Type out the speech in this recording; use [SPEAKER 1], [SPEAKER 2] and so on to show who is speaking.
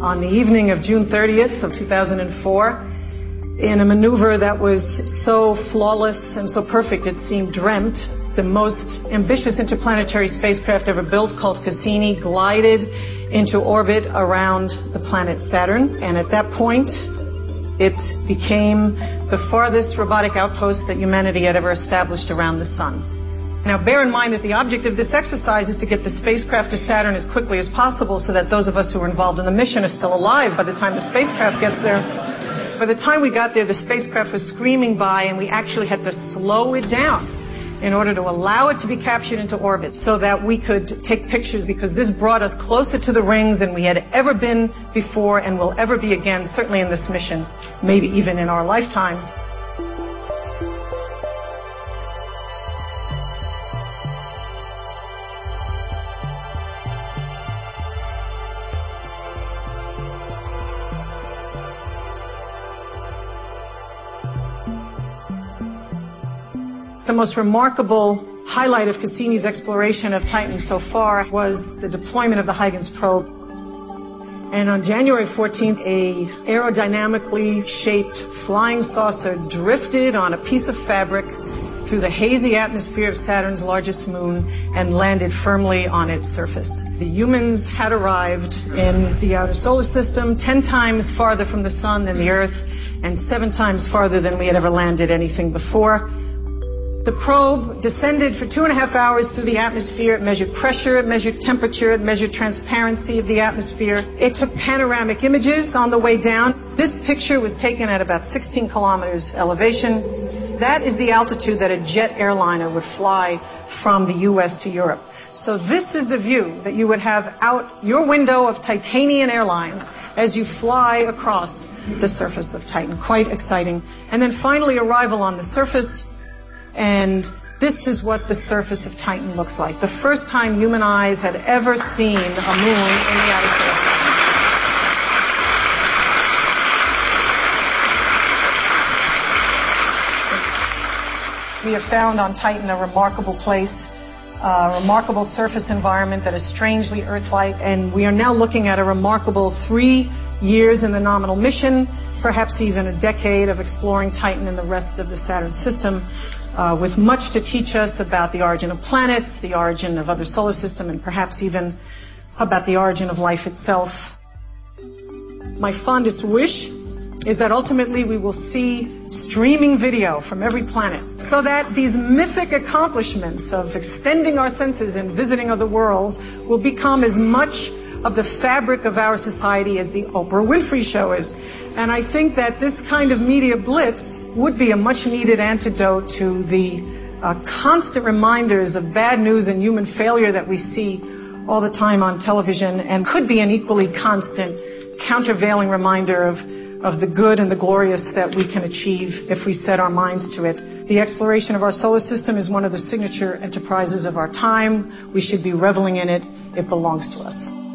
[SPEAKER 1] on the evening of June 30th of 2004 in a maneuver that was so flawless and so perfect it seemed dreamt. The most ambitious interplanetary spacecraft ever built, called Cassini, glided into orbit around the planet Saturn. And at that point, it became the farthest robotic outpost that humanity had ever established around the sun. Now, bear in mind that the object of this exercise is to get the spacecraft to Saturn as quickly as possible so that those of us who are involved in the mission are still alive by the time the spacecraft gets there. By the time we got there, the spacecraft was screaming by, and we actually had to slow it down in order to allow it to be captured into orbit so that we could take pictures because this brought us closer to the rings than we had ever been before and will ever be again, certainly in this mission, maybe even in our lifetimes. The most remarkable highlight of Cassini's exploration of Titan so far was the deployment of the Huygens probe. And on January 14th, a aerodynamically shaped flying saucer drifted on a piece of fabric through the hazy atmosphere of Saturn's largest moon and landed firmly on its surface. The humans had arrived in the outer solar system 10 times farther from the sun than the Earth and seven times farther than we had ever landed anything before. The probe descended for two and a half hours through the atmosphere. It measured pressure, it measured temperature, it measured transparency of the atmosphere. It took panoramic images on the way down. This picture was taken at about 16 kilometers elevation. That is the altitude that a jet airliner would fly from the US to Europe. So this is the view that you would have out your window of Titanian Airlines as you fly across the surface of Titan. Quite exciting. And then finally arrival on the surface and this is what the surface of Titan looks like. The first time human eyes had ever seen a moon in the outer solar system. We have found on Titan a remarkable place, a remarkable surface environment that is strangely Earth-like, and we are now looking at a remarkable three years in the nominal mission, perhaps even a decade of exploring Titan and the rest of the Saturn system uh, with much to teach us about the origin of planets, the origin of other solar system, and perhaps even about the origin of life itself. My fondest wish is that ultimately we will see streaming video from every planet so that these mythic accomplishments of extending our senses and visiting other worlds will become as much of the fabric of our society as the Oprah Winfrey show is. And I think that this kind of media blitz would be a much needed antidote to the uh, constant reminders of bad news and human failure that we see all the time on television and could be an equally constant countervailing reminder of, of the good and the glorious that we can achieve if we set our minds to it. The exploration of our solar system is one of the signature enterprises of our time. We should be reveling in it. It belongs to us.